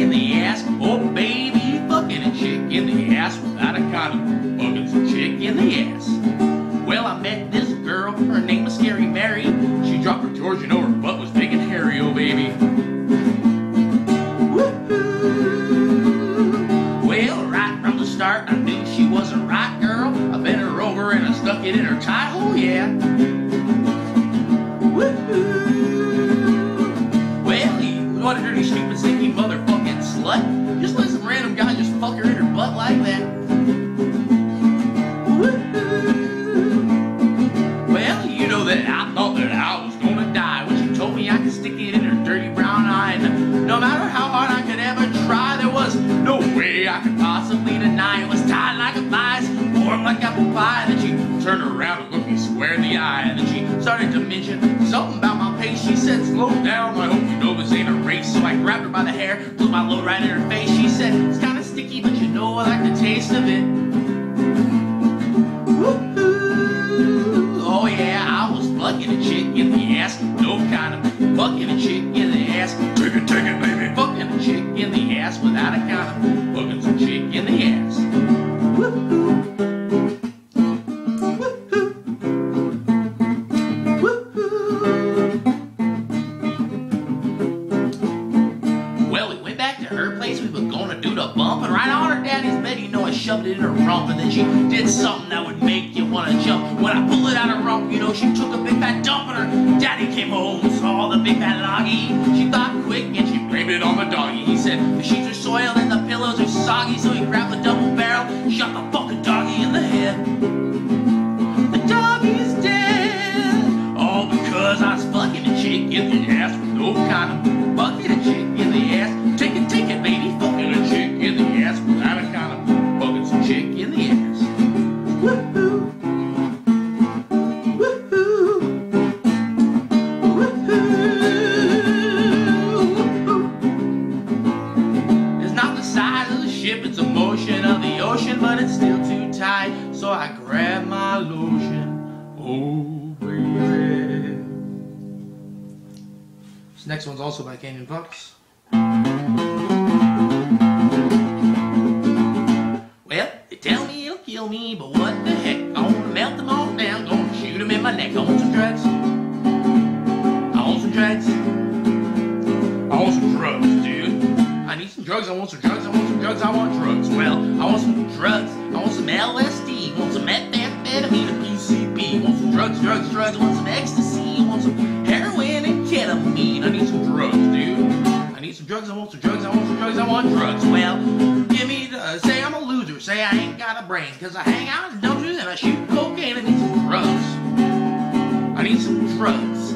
in the ass. Oh, baby, fucking a chick in the ass without a condom. Fucking a chick in the ass. Well, I met this girl. Her name was Scary Mary. She dropped her George over her butt was big and hairy. Oh, baby. Well, right from the start, I knew she wasn't right, girl. I bent her over and I stuck it in her tie hole, yeah. No matter how hard I could ever try, there was no way I could possibly deny it was tied like a vice, warm like apple pie. Then she turned around and looked me square in the eye. Then she started to mention something about my pace. She said, Slow down, I hope you know this ain't a race. So I grabbed her by the hair, blew my load right in her face. She said, It's kinda sticky, but you know I like the taste of it. Woo-hoo. Oh yeah, I was fucking a chick in the ass. No kind of fucking a chick in the ass. Take it, take it, shoved it in her rump, and then she did something that would make you wanna jump. When I pulled it out her rump, you know, she took a big fat dump, and her daddy came home saw the big fat loggy. She thought quick, and she blamed it on the doggy. He said the sheets are soiled and the pillows are soggy, so he grabbed the double barrel, shot the fucking doggy in the head. The doggy's dead, all because I was fucking a chick in the ass with no condom. Fucking a chick So I grab my lotion. Oh, baby. This next one's also by Canyon Fox. Well, they tell me it'll kill me, but what the heck? I wanna melt them all down, gonna shoot them in my neck. I want some drugs. I want some drugs. I want some drugs, dude. I need some drugs, I want some drugs, I want some drugs, I want drugs. Well, I drugs, I want some drugs, I want some drugs, I want drugs. Well, give me the, say I'm a loser, say I ain't got a brain, cause I hang out in dungeons and I shoot cocaine, I need some drugs. I need some drugs.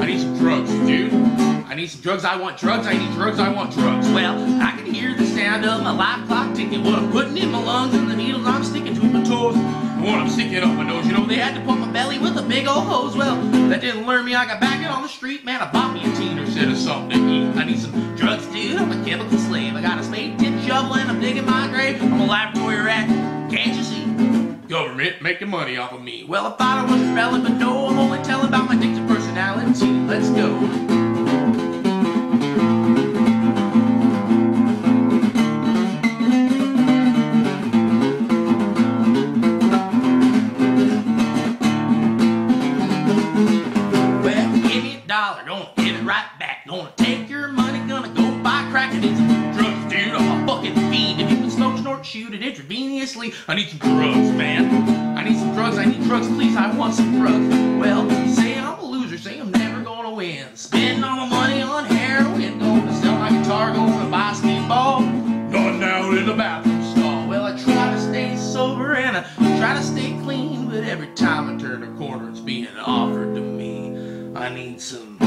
I need some drugs, dude. I need some drugs, I want drugs, I need drugs, I want drugs. Well, I can hear the sound of my life clock ticking, what I'm putting in my lungs and the needles I'm sticking to my toes. And what I'm sticking up my nose, you know, they had to pump my belly with a big old hose. Well, that didn't learn me, I got back out on the street, man, I bought me a teen or something to eat. I need some drugs, dude, I'm a chemical slave. I got a spade tip shovel and I'm digging my grave. I'm a laboratory rat, can't you see? Government making money off of me. Well, I thought I was relevant, but no, I'm only telling about my addictive personality. Let's go. Shoot it intravenously, I need some drugs, man. I need some drugs, I need drugs, please, I want some drugs. Well, say I'm a loser, say I'm never gonna win. Spend all my money on heroin, gonna sell my guitar, gonna buy a speedball. Going down in the bathroom stall. Well, I try to stay sober and I try to stay clean, but every time I turn a corner, it's being offered to me. I need some